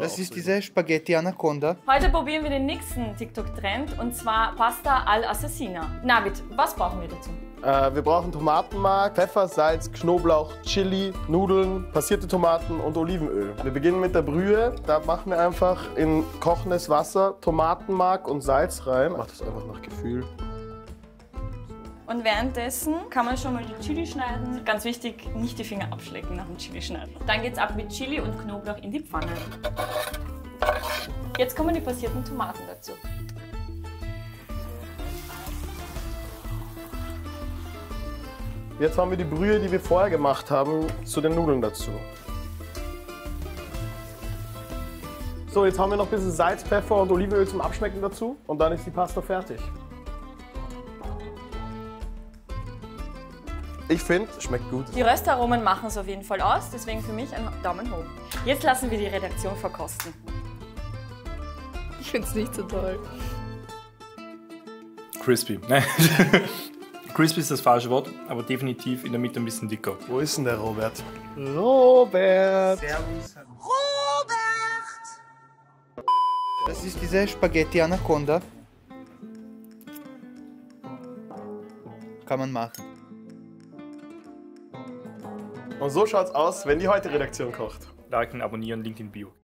Das ist diese Spaghetti Anaconda. Heute probieren wir den nächsten TikTok-Trend und zwar Pasta al Assassina. Navid, was brauchen wir dazu? Äh, wir brauchen Tomatenmark, Pfeffer, Salz, Knoblauch, Chili, Nudeln, passierte Tomaten und Olivenöl. Wir beginnen mit der Brühe. Da machen wir einfach in kochendes Wasser Tomatenmark und Salz rein. Mach das einfach nach Gefühl. Und währenddessen kann man schon mal die Chili schneiden. Ganz wichtig, nicht die Finger abschlecken nach dem Chili schneiden. Dann geht's ab mit Chili und Knoblauch in die Pfanne. Jetzt kommen die passierten Tomaten dazu. Jetzt haben wir die Brühe, die wir vorher gemacht haben, zu den Nudeln dazu. So, jetzt haben wir noch ein bisschen Salz, Pfeffer und Olivenöl zum Abschmecken dazu und dann ist die Pasta fertig. Ich finde, schmeckt gut. Die Röstaromen machen es auf jeden Fall aus, deswegen für mich ein Daumen hoch. Jetzt lassen wir die Redaktion verkosten. Ich find's nicht so toll. Crispy. Nein. Crispy ist das falsche Wort, aber definitiv in der Mitte ein bisschen dicker. Wo ist denn der Robert? Robert! Das ist diese Spaghetti Anaconda. Kann man machen. Und so schaut's aus, wenn die heute Redaktion kocht. Liken, abonnieren, Link in Bio.